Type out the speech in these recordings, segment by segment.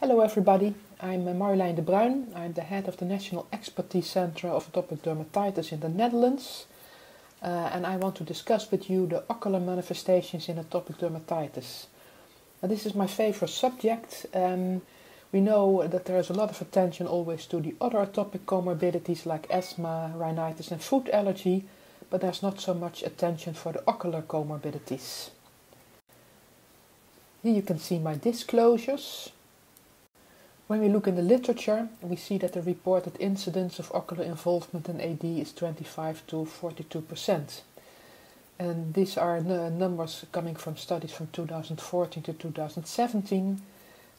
Hello everybody, I'm Marjolein de Bruin. I'm the head of the National Expertise Center of Atopic Dermatitis in the Netherlands. Uh, and I want to discuss with you the ocular manifestations in atopic dermatitis. Now, this is my favorite subject. Um, we know that there is a lot of attention always to the other atopic comorbidities like asthma, rhinitis and food allergy, but there's not so much attention for the ocular comorbidities. Here you can see my disclosures. When we look in the literature, we see that the reported incidence of ocular involvement in AD is 25 to 42 percent. And these are numbers coming from studies from 2014 to 2017.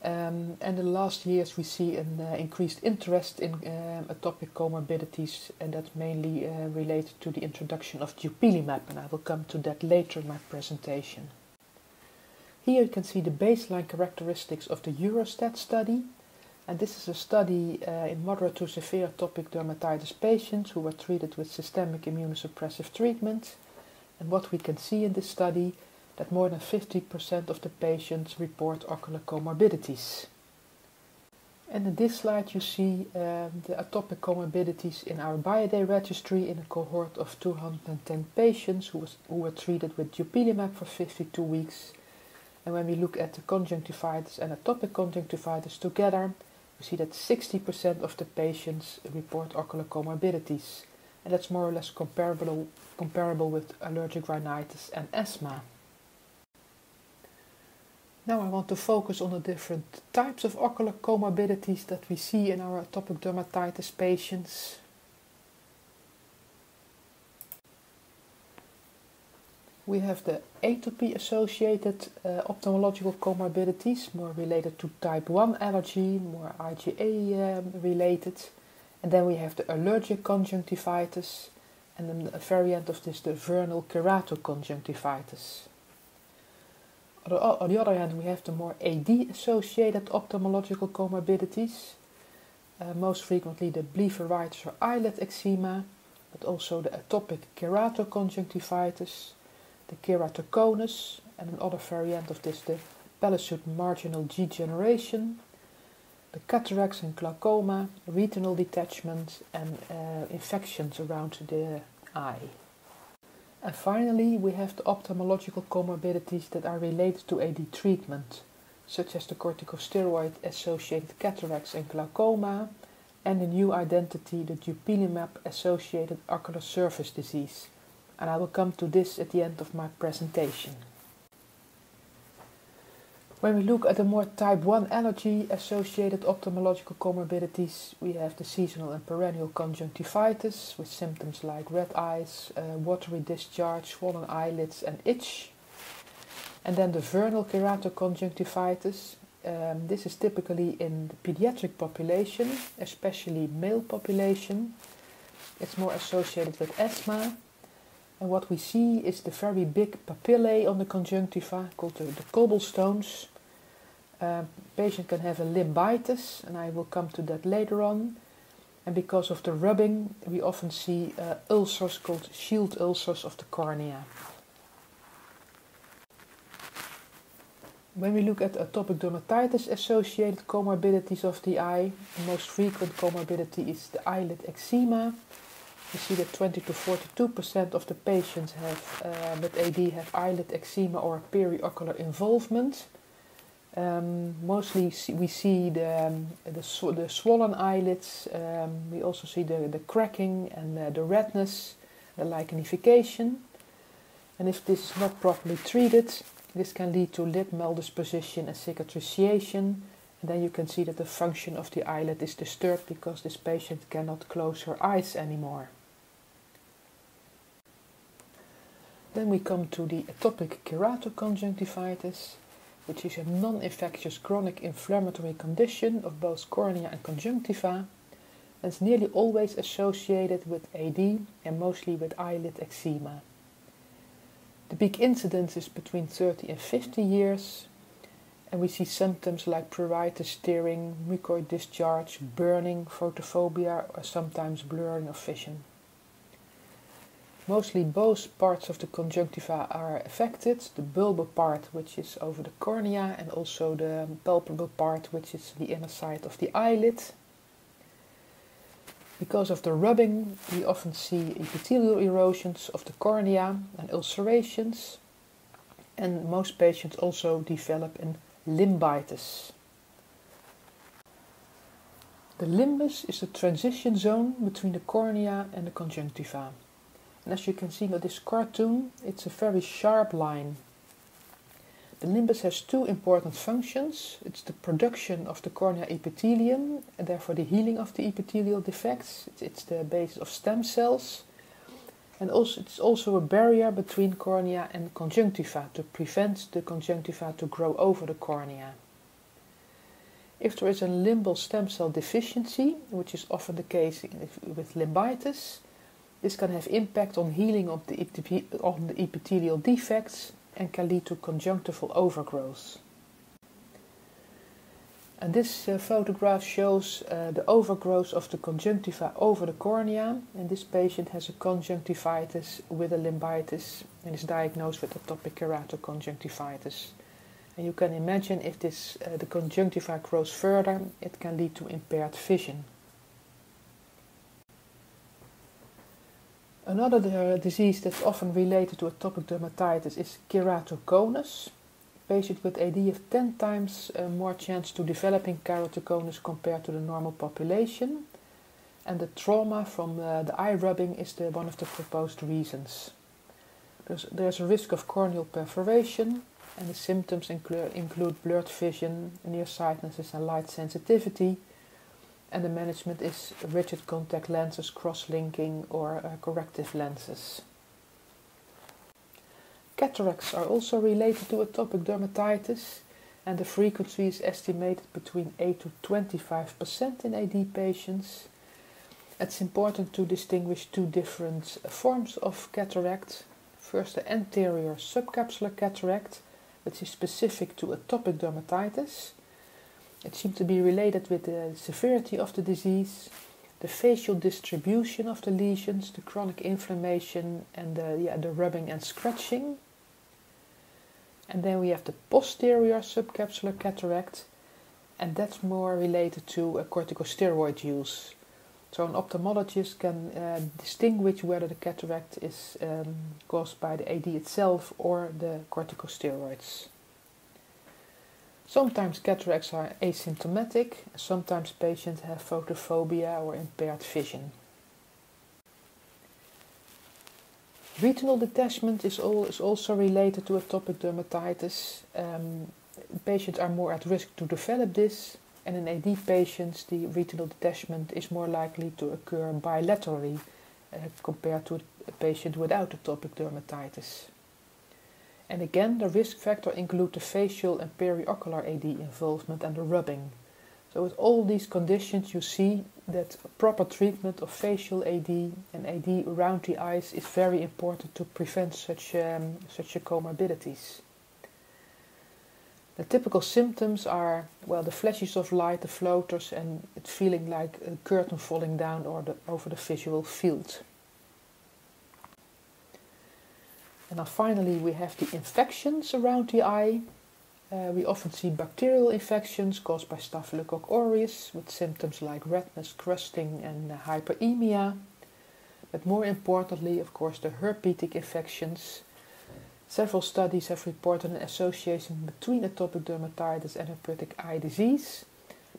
Um, and in the last years, we see an uh, increased interest in um, atopic comorbidities, and that's mainly uh, related to the introduction of dupilumab, and I will come to that later in my presentation. Here you can see the baseline characteristics of the Eurostat study, and this is a study uh, in moderate to severe atopic dermatitis patients who were treated with systemic immunosuppressive treatment. And what we can see in this study that more than 50% of the patients report ocular comorbidities. And in this slide you see um, the atopic comorbidities in our BioDay registry in a cohort of 210 patients who, was, who were treated with dupilumab for 52 weeks. And when we look at the conjunctivitis and atopic conjunctivitis together, we see that 60% of the patients report ocular comorbidities, and that's more or less comparable, comparable with allergic rhinitis and asthma. Now I want to focus on the different types of ocular comorbidities that we see in our atopic dermatitis patients. We have the atopy associated uh, ophthalmological comorbidities, more related to type 1 allergy, more IgE um, related. And then we have the allergic conjunctivitis, and then a variant of this, the vernal keratoconjunctivitis. On the, other hand, we have the more AD associated ophthalmological comorbidities, uh, most frequently the blepharitis or eyelid eczema, but also the atopic keratoconjunctivitis the keratoconus, and another variant of this, the pellucid marginal degeneration, the cataracts and glaucoma, retinal detachment, and uh, infections around the eye. And finally, we have the ophthalmological comorbidities that are related to AD treatment, such as the corticosteroid associated cataracts and glaucoma, and the new identity, the dupilumab associated ocular surface disease and I will come to this at the end of my presentation. When we look at the more type 1 allergy associated ophthalmological comorbidities, we have the seasonal and perennial conjunctivitis with symptoms like red eyes, uh, watery discharge, swollen eyelids, and itch. And then the vernal keratoconjunctivitis. Um, this is typically in the pediatric population, especially male population. It's more associated with asthma and what we see is the very big papillae on the conjunctiva called the, the cobblestones. Uh, patient can have a limbitis, and I will come to that later on. And because of the rubbing, we often see uh, ulcers called shield ulcers of the cornea. When we look at atopic dermatitis associated comorbidities of the eye, the most frequent comorbidity is the eyelid eczema, we see that 20 to 42% of the patients have, uh, with AD have eyelid eczema or periocular involvement. Um, mostly see, we see the, um, the, sw the, swollen eyelids, um, we also see the, the cracking and uh, the redness, the lichenification. And if this is not properly treated, this can lead to lid maldisposition and cicatrization. And then you can see that the function of the eyelid is disturbed because this patient cannot close her eyes anymore. Then we come to the atopic keratoconjunctivitis, which is a non-infectious chronic inflammatory condition of both cornea and conjunctiva. And is nearly always associated with AD and mostly with eyelid eczema. The peak incidence is between 30 and 50 years, and we see symptoms like pruritus, tearing, mucoid discharge, burning, photophobia, or sometimes blurring of vision. Mostly both parts of the conjunctiva are affected, the bulbar part which is over the cornea and also the palpebral part which is the inner side of the eyelid. Because of the rubbing we often see epithelial erosions of the cornea and ulcerations and most patients also develop an limbitis. The limbus is the transition zone between the cornea and the conjunctiva. And as you can see in this cartoon, it's a very sharp line. The limbus has two important functions. It's the production of the cornea epithelium and therefore the healing of the epithelial defects. It's the basis of stem cells. And also it's also a barrier between cornea and conjunctiva to prevent the conjunctiva to grow over the cornea. If there is a limbal stem cell deficiency, which is often the case with limbitis, this can have impact on healing of the, on the epithelial defects and can lead to conjunctival overgrowth. And this uh, photograph shows uh, the overgrowth of the conjunctiva over the cornea. And this patient has a conjunctivitis with a limbitis and is diagnosed with atopic keratoconjunctivitis. And you can imagine if this, uh, the conjunctiva grows further, it can lead to impaired vision. Another uh, disease that's often related to atopic dermatitis is keratoconus. Patients with AD have 10 times uh, more chance to developing keratoconus compared to the normal population. And the trauma from uh, the eye rubbing is the, one of the proposed reasons. There's, there's a risk of corneal perforation, and the symptoms include, include blurred vision, nearsightedness, and light sensitivity and the management is rigid contact lenses, cross-linking or uh, corrective lenses. Cataracts are also related to atopic dermatitis and the frequency is estimated between 8 to 25% in AD patients. It's important to distinguish two different forms of cataract. First, the anterior subcapsular cataract, which is specific to atopic dermatitis, it seemed to be related with the severity of the disease, the facial distribution of the lesions, the chronic inflammation, and the, yeah, the rubbing and scratching. And then we have the posterior subcapsular cataract, and that's more related to corticosteroid use. So an ophthalmologist can uh, distinguish whether the cataract is um, caused by the AD itself or the corticosteroids. Sometimes cataracts are asymptomatic, sometimes patients have photophobia or impaired vision. Retinal detachment is, all, is also related to atopic dermatitis. Um, patients are more at risk to develop this, and in AD patients, the retinal detachment is more likely to occur bilaterally uh, compared to a patient without atopic dermatitis. And again, the risk factor include the facial and periocular AD involvement and the rubbing. So with all these conditions, you see that proper treatment of facial AD and AD around the eyes is very important to prevent such, um, such comorbidities. The typical symptoms are, well, the flashes of light, the floaters, and it feeling like a curtain falling down or the, over the visual field. And now finally we have the infections around the eye. Uh, we often see bacterial infections caused by Staphylococcus aureus with symptoms like redness, crusting and uh, hyperemia. But more importantly, of course, the herpetic infections. Several studies have reported an association between atopic dermatitis and herpetic eye disease.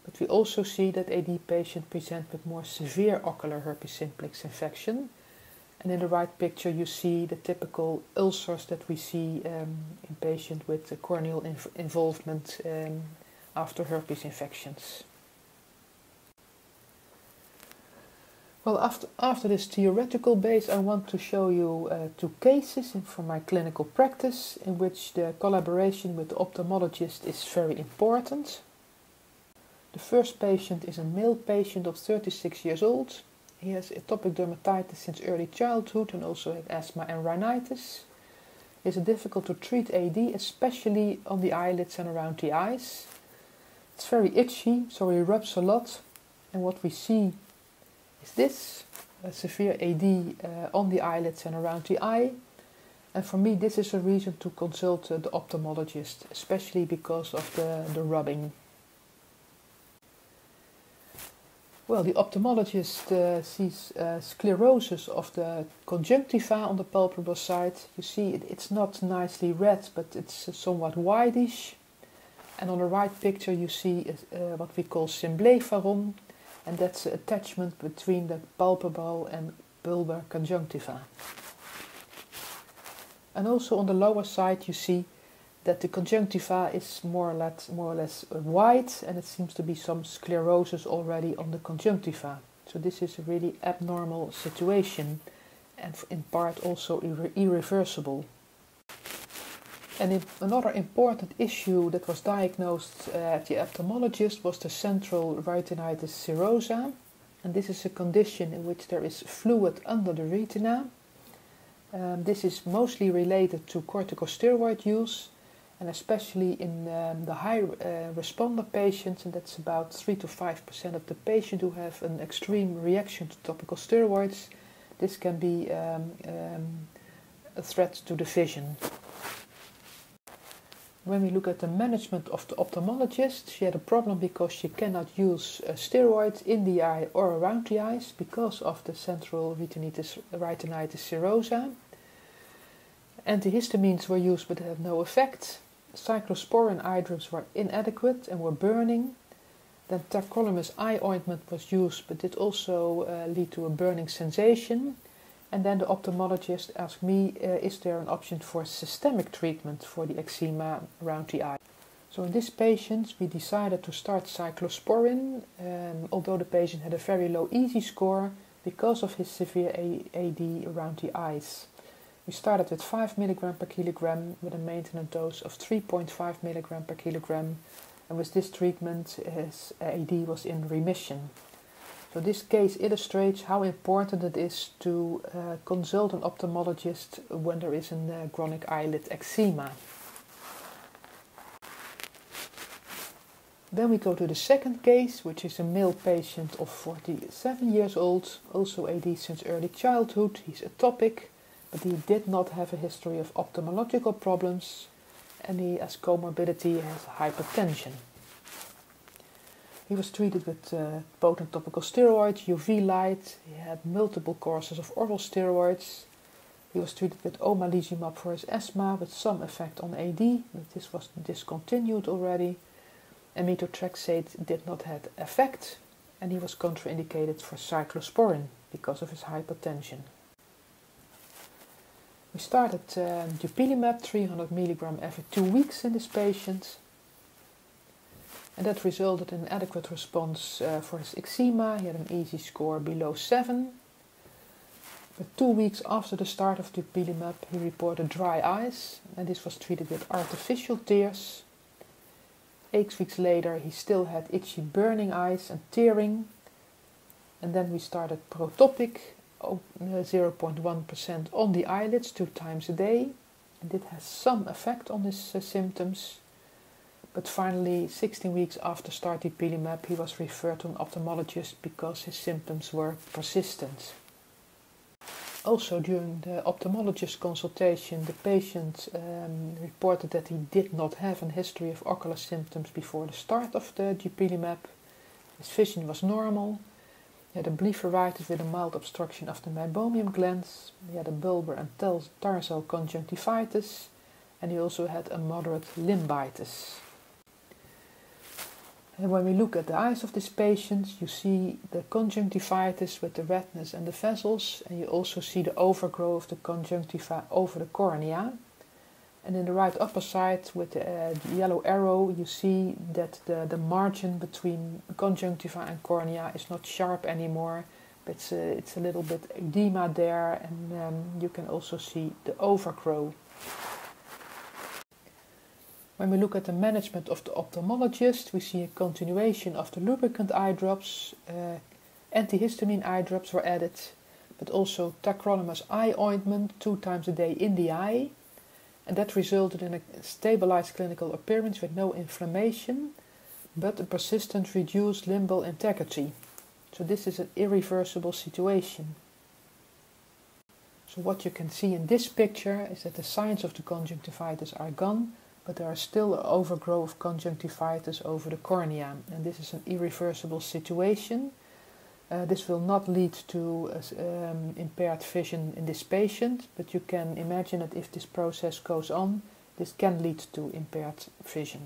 But we also see that AD patients present with more severe ocular herpes simplex infection and in the right picture, you see the typical ulcers that we see um, in patients with corneal inv involvement um, after herpes infections. Well, after, after this theoretical base, I want to show you uh, two cases from my clinical practice in which the collaboration with the ophthalmologist is very important. The first patient is a male patient of 36 years old he has atopic dermatitis since early childhood and also had asthma and rhinitis. It's difficult to treat AD, especially on the eyelids and around the eyes. It's very itchy, so he rubs a lot. And what we see is this. a severe AD uh, on the eyelids and around the eye. And for me, this is a reason to consult uh, the ophthalmologist, especially because of the, the rubbing. Well, the ophthalmologist uh, sees uh, sclerosis of the conjunctiva on the palpebral side. You see, it, it's not nicely red, but it's uh, somewhat whitish. And on the right picture, you see uh, what we call symblepharon, and that's the attachment between the palpebral and bulbar conjunctiva. And also on the lower side, you see that the conjunctiva is more or less, more or less white and it seems to be some sclerosis already on the conjunctiva. So this is a really abnormal situation and in part also irre irreversible. And another important issue that was diagnosed uh, at the ophthalmologist was the central retinitis serosa. And this is a condition in which there is fluid under the retina. Um, this is mostly related to corticosteroid use and especially in um, the high uh, responder patients, and that's about 3 to 5% of the patients who have an extreme reaction to topical steroids, this can be um, um, a threat to the vision. When we look at the management of the ophthalmologist, she had a problem because she cannot use uh, steroids in the eye or around the eyes because of the central retinitis, retinitis serosa. Antihistamines were used but had no effect cyclosporin eye drops were inadequate and were burning. Then tacrolimus eye ointment was used, but did also uh, lead to a burning sensation. And then the ophthalmologist asked me, uh, is there an option for systemic treatment for the eczema around the eye? So in this patient, we decided to start cyclosporin, um, although the patient had a very low EASI score because of his severe AD around the eyes. We started with 5 mg per kilogram with a maintenance dose of 3.5 mg per kilogram and with this treatment his AD was in remission. So this case illustrates how important it is to uh, consult an ophthalmologist when there is a uh, chronic eyelid eczema. Then we go to the second case, which is a male patient of 47 years old, also AD since early childhood. He's atopic but he did not have a history of ophthalmological problems and he has comorbidity has hypertension. He was treated with uh, potent topical steroids, UV light, he had multiple courses of oral steroids. He was treated with omalizumab for his asthma with some effect on AD, but this was discontinued already. And methotrexate did not have effect and he was contraindicated for cyclosporin because of his hypertension. We started uh, dupilumab 300 milligram every two weeks in this patient. And that resulted in an adequate response uh, for his eczema. He had an EASI score below 7. But two weeks after the start of dupilumab, he reported dry eyes, and this was treated with artificial tears. Eight weeks later, he still had itchy burning eyes and tearing. And then we started protopic 0.1% on the eyelids two times a day. And it has some effect on his uh, symptoms. But finally, 16 weeks after starting dupilumab, he was referred to an ophthalmologist because his symptoms were persistent. Also, during the ophthalmologist consultation, the patient um, reported that he did not have a history of ocular symptoms before the start of the dupilumab. His vision was normal, he had a blepharitis with a mild obstruction of the meibomian glands. He had a bulbar and tarsal conjunctivitis, and he also had a moderate limbitis. And when we look at the eyes of this patient, you see the conjunctivitis with the redness and the vessels, and you also see the overgrowth of the conjunctiva over the cornea. And in the right upper side with the, uh, the, yellow arrow, you see that the, the margin between conjunctiva and cornea is not sharp anymore. It's a, it's a little bit edema there, and um, you can also see the overgrowth. When we look at the management of the ophthalmologist, we see a continuation of the lubricant eye drops. Uh, antihistamine eye drops were added, but also tacrolimus eye ointment two times a day in the eye and that resulted in a stabilized clinical appearance with no inflammation but a persistent reduced limbal integrity. So this is an irreversible situation. So what you can see in this picture is that the signs of the conjunctivitis are gone, but there are still an overgrowth of conjunctivitis over the cornea, and this is an irreversible situation. Uh, this will not lead to uh, um, impaired vision in this patient, but you can imagine that if this process goes on, this can lead to impaired vision.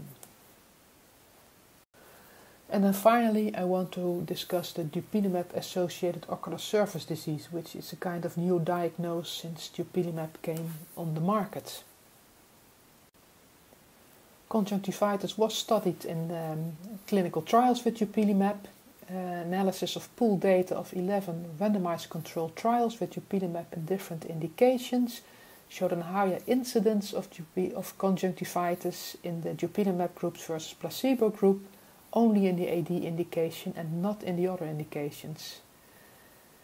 And then finally, I want to discuss the dupilumab associated ocular surface disease, which is a kind of new diagnosis since dupilumab came on the market. Conjunctivitis was studied in um, clinical trials with dupilumab. Uh, analysis of pooled data of 11 randomized controlled trials with dupilumab in different indications showed a higher incidence of, of conjunctivitis in the dupilumab groups versus placebo group only in the AD indication and not in the other indications.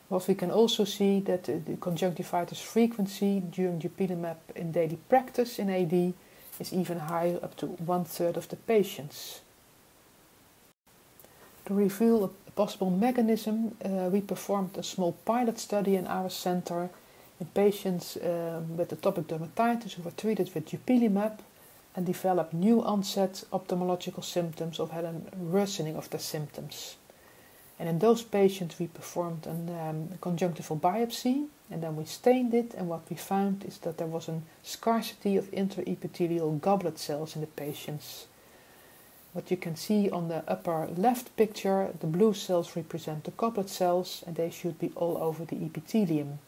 What we can also see that the conjunctivitis frequency during dupilumab in daily practice in AD is even higher, up to one third of the patients. To reveal a possible mechanism, uh, we performed a small pilot study in our center in patients um, with atopic dermatitis who were treated with dupilumab and developed new onset ophthalmological symptoms or had a worsening of their symptoms. And in those patients, we performed a um, conjunctival biopsy and then we stained it. And what we found is that there was a scarcity of intraepithelial goblet cells in the patients. What you can see on the upper left picture, the blue cells represent the goblet cells and they should be all over the epithelium.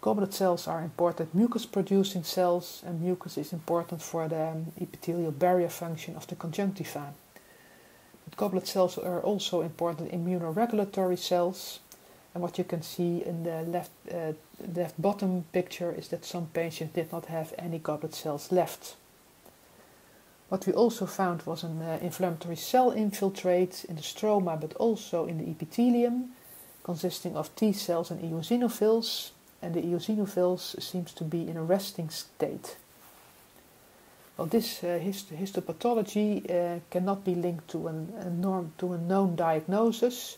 Goblet cells are important mucus producing cells, and mucus is important for the epithelial barrier function of the conjunctiva. But goblet cells are also important immunoregulatory cells, and what you can see in the left, uh, left bottom picture is that some patients did not have any goblet cells left. What we also found was an uh, inflammatory cell infiltrate in the stroma but also in the epithelium, consisting of T cells and eosinophils, and the eosinophils seems to be in a resting state. Well, this uh, hist histopathology uh, cannot be linked to, an, a norm, to a known diagnosis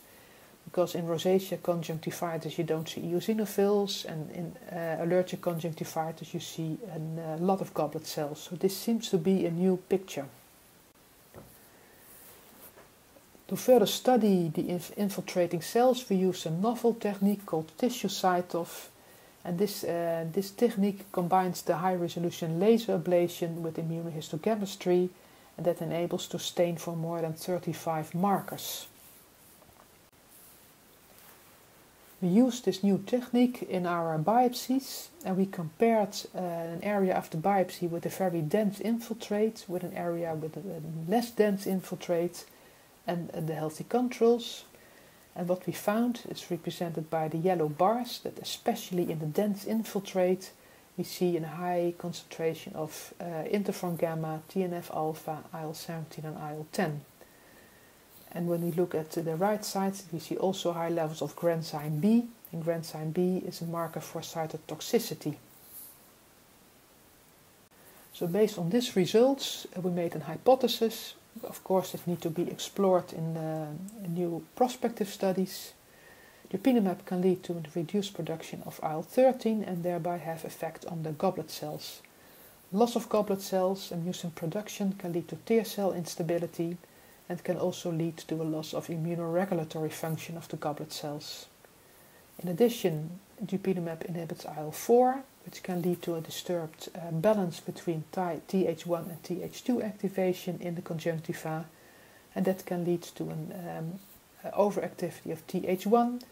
because in rosacea conjunctivitis you don't see eosinophils and in uh, allergic conjunctivitis you see a lot of goblet cells. So this seems to be a new picture. To further study the inf infiltrating cells we use a novel technique called tissue CyTOF and this, uh, this technique combines the high resolution laser ablation with immunohistochemistry and that enables to stain for more than 35 markers. We used this new technique in our biopsies and we compared uh, an area of the biopsy with a very dense infiltrate with an area with a less dense infiltrate and, and the healthy controls. And what we found is represented by the yellow bars that especially in the dense infiltrate we see a high concentration of uh, interferon gamma, TNF alpha, IL-17 and IL-10. And when we look at the right side, we see also high levels of granzyme B, and granzyme B is a marker for cytotoxicity. So based on these results, uh, we made an hypothesis of course, it needs to be explored in, uh, new prospective studies. Dupilumab can lead to reduced production of IL-13 and thereby have effect on the goblet cells. Loss of goblet cells and mucin production can lead to tear cell instability and can also lead to a loss of immunoregulatory function of the goblet cells. In addition, dupilumab inhibits IL-4 which can lead to a disturbed uh, balance between Th1 and Th2 activation in the conjunctiva, and that can lead to an um, overactivity of Th1,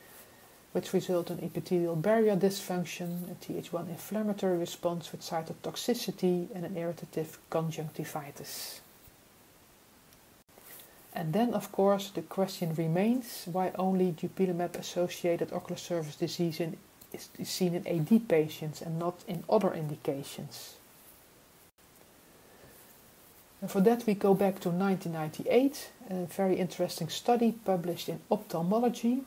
which result in epithelial barrier dysfunction, a Th1 inflammatory response with cytotoxicity, and an irritative conjunctivitis. And then, of course, the question remains why only dupilumab associated ocular surface disease in is, seen in AD patients and not in other indications. And for that we go back to 1998, a very interesting study published in Ophthalmology.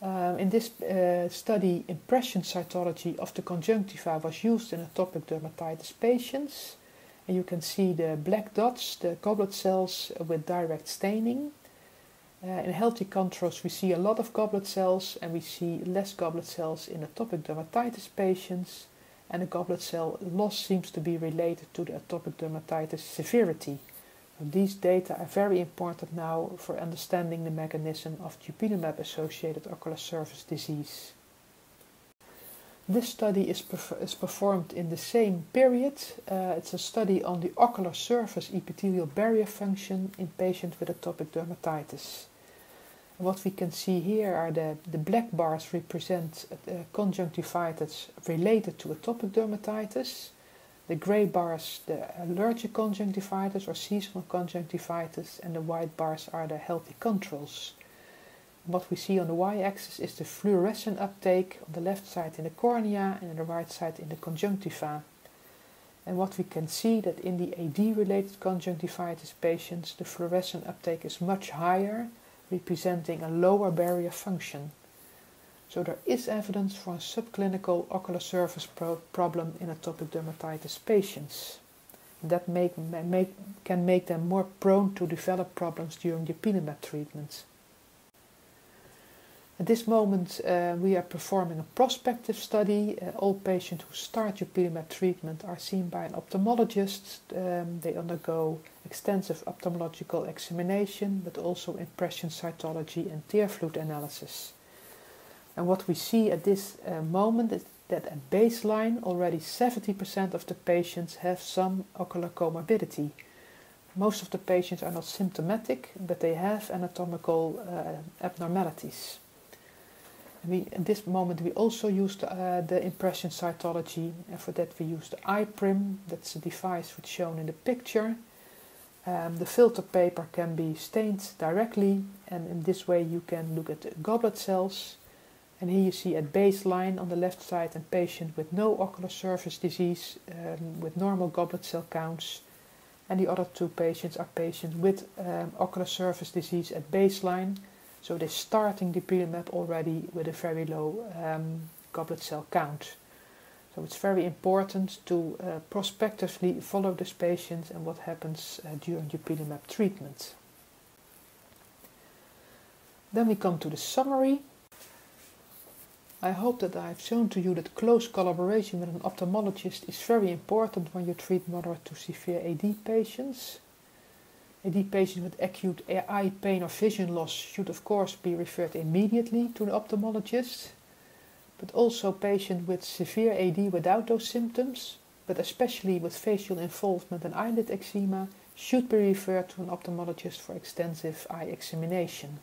Um, in this uh, study, impression cytology of the conjunctiva was used in atopic dermatitis patients. And you can see the black dots, the goblet cells with direct staining. Uh, in healthy controls, we see a lot of goblet cells and we see less goblet cells in atopic dermatitis patients. And the goblet cell loss seems to be related to the atopic dermatitis severity. So these data are very important now for understanding the mechanism of dupilumab associated ocular surface disease. This study is, perf is performed in the same period. Uh, it's a study on the ocular surface epithelial barrier function in patients with atopic dermatitis. What we can see here are the, the black bars represent uh, conjunctivitis related to atopic dermatitis. The grey bars, the allergic conjunctivitis or seasonal conjunctivitis, and the white bars are the healthy controls. What we see on the y-axis is the fluorescein uptake on the left side in the cornea and on the right side in the conjunctiva. And what we can see that in the AD-related conjunctivitis patients, the fluorescein uptake is much higher, representing a lower barrier function. So there is evidence for a subclinical ocular surface pro problem in atopic dermatitis patients. That make, make, can make them more prone to develop problems during the dupilumab treatment. At this moment, uh, we are performing a prospective study. Uh, all patients who start dupilumab treatment are seen by an ophthalmologist. Um, they undergo extensive ophthalmological examination, but also impression cytology and tear fluid analysis. And what we see at this uh, moment is that at baseline, already 70% of the patients have some ocular comorbidity. Most of the patients are not symptomatic, but they have anatomical uh, abnormalities. We, at this moment we also use uh, the impression cytology and for that we use the EyePrim, that's a device which shown in the picture. Um, the filter paper can be stained directly and in this way you can look at the goblet cells. And here you see at baseline on the left side a patient with no ocular surface disease um, with normal goblet cell counts. And the other two patients are patients with um, ocular surface disease at baseline so they're starting the dupilumab already with a very low um, goblet cell count. So it's very important to uh, prospectively follow this patient and what happens uh, during dupilumab treatment. Then we come to the summary. I hope that I've shown to you that close collaboration with an ophthalmologist is very important when you treat moderate to severe AD patients. AD patients with acute eye pain or vision loss should of course be referred immediately to an ophthalmologist, but also patients with severe AD without those symptoms, but especially with facial involvement and eyelid eczema, should be referred to an ophthalmologist for extensive eye examination.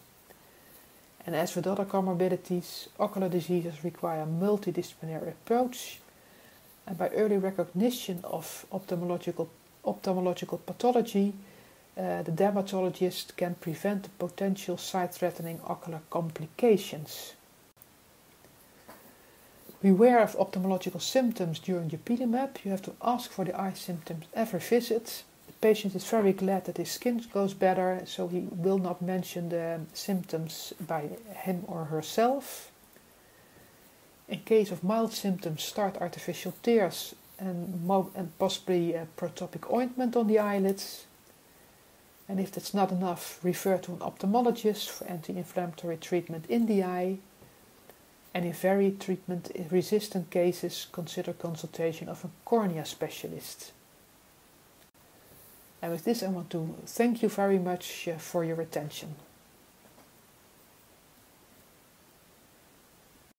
And as with other comorbidities, ocular diseases require a multidisciplinary approach, and by early recognition of ophthalmological, ophthalmological pathology, uh, the dermatologist can prevent the potential sight-threatening ocular complications. Beware of ophthalmological symptoms during dupilumab. You have to ask for the eye symptoms every visit. The patient is very glad that his skin goes better, so he will not mention the symptoms by him or herself. In case of mild symptoms, start artificial tears and, and possibly protopic ointment on the eyelids. And if that's not enough, refer to an ophthalmologist for anti-inflammatory treatment in the eye. And in very treatment resistant cases, consider consultation of a cornea specialist. And with this, I want to thank you very much uh, for your attention.